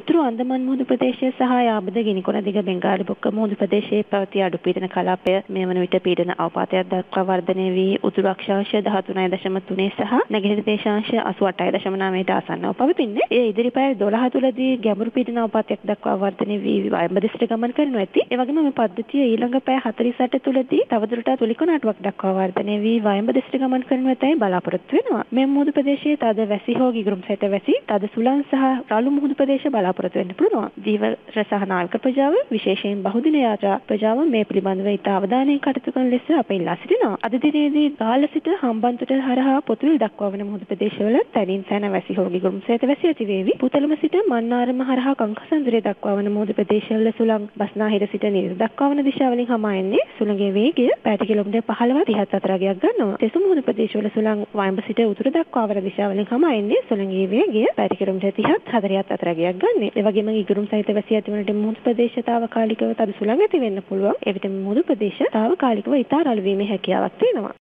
උතුරු අන්දමන් මුහුදු ප්‍රදේශය සහ යාබද ගිනිකොන දිග බෙන්ගාලි බොක්ක මුහුදු ප්‍රදේශයේ පැවති අඩු පීඩන කලාපය මේ වන විට පීඩන අවපාතයක් දක්වා වර්ධනය වී උතුරු අක්ෂාංශ 13.3 සහ නැගෙනහිර දේශාංශ 88.9ට ආසන්නව පවතින්නේ. ඒ ඉදිරි පැය 12 තුලදී ගැඹුරු පීඩන අවපාතයක් දක්වා වර්ධනය වී වයඹ දිසට ගමන් කරනු ඇති. ඒ වගේම මේ පද්ධතිය ඊළඟ පැය 48 තුලදී තවදුරටත් තුලිකොන අටුවක් දක්වා වර්ධනය වී වයඹ දිසට ගමන් කරනු ඇතයි බලාපොරොත්තු වෙනවා. මේ මුහුදු ප්‍රදේශයේ තද වැසි හෝ ගිගුරුම් සහිත වැසි, තද සුළං සහ රළු මුහුදු ප්‍රදේශ බලාපොරොත්තු වෙන්න පුළුවන්. ජීවර සහ නාවික ප්‍රජාව විශේෂයෙන් බහුදින යාත්‍රා ප්‍රජාව මේ පිළිබඳව ඉතා අවධානයෙන් කටයුතු කරන ලෙස අප ඉල්ලා සිටිනවා. අද දිනේදී ගාල්ල සිට හම්බන්තොට හරහා පොතුවිල් දක්වා වන මුහුදු ප්‍රදේශවල තැනින් තැන වැසි හෝ ගිගුරුම් සහිත වැසි ඇති වේවි. පුතලම සිට මන්නාරම හරහා කංකසන්දුරේ දක්වා වන මුහුදු ප්‍රදේශවල සුළං බස්නාහිර සිට නිරිඳ දක්වා වන දිශාවලින් හමා එන්නේ සුළඟේ වේගය පැයට කිලෝමීටර් 15 34 අගයක් ගන්නවා. තෙසු මුහුදු ප්‍රදේශවල සුළං වයඹ සිට උතුරු දක්වා වන දිශාවලින් හමා එන්නේ සුළඟේ වේගය පැයට කිලෝමීටර් 30 44 අගයක් ගන්න. ඒ වගේම ඉගුරුම් සහිත වැසි ඇතිවනට මුහුදු ප්‍රදේශ තාවකාලිකව තද සුළං ඇති වෙන්න පුළුවන්. එවිට මුහුදු ප්‍රදේශ තාවකාලිකව ඉතා රළු වීමේ හැකියාවක් තියෙනවා.